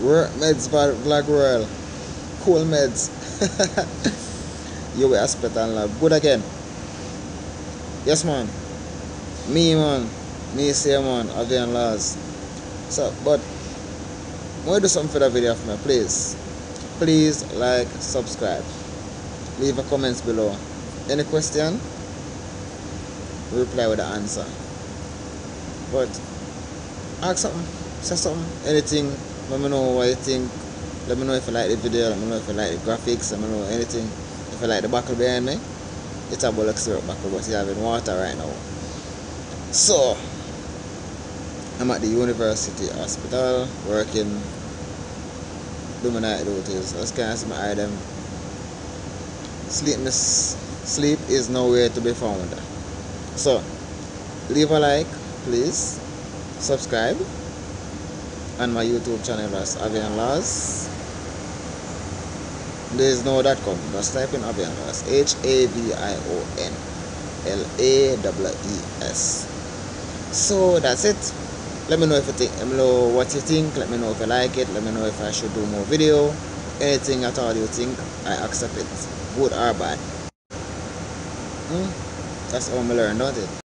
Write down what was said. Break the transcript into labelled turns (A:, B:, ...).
A: Meds vlog world. Cool meds. you hospital lab. Good again. Yes man. Me man. Me say man. Havion Lawes. So but want to do something for the video for me, please. Please like, subscribe. Leave a comments below. Any question? Reply with the answer. But ask something, say something, anything. Let me know what you think. Let me know if you like the video. Let me know if you like the graphics. Let me know anything. If you like the buckle behind me, it's a bullock syrup buckle, but you have in water right now. So I'm at the university hospital working doing my night duties. Just can't see my them. Sleepness sleep is nowhere to be found. So leave a like, please. Subscribe on my YouTube channel as Havion Lawes. There is no dot com. Just type in Havion. H A V I O N L A W E S. So that's it. Let me know if you think let me know what you think. Let me know if you like it. Let me know if I should do more video. Anything at all you think, I accept it. Good or bad. Hmm? That's how I learn, don't it?